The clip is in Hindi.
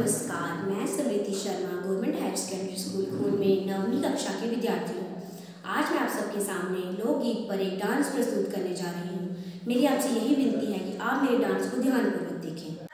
नमस्कार, मैं Smriti Sharma government higher secondary school Khol में नवमी कक्षा के विद्यार्थी हूँ। आज मैं आप सबके सामने लोकगीत पर एक डांस प्रस्तुत करने जा रही हूँ। मेरी आपसे यही विनती है कि आप मेरे डांस को ध्यानपूर्वक देखें।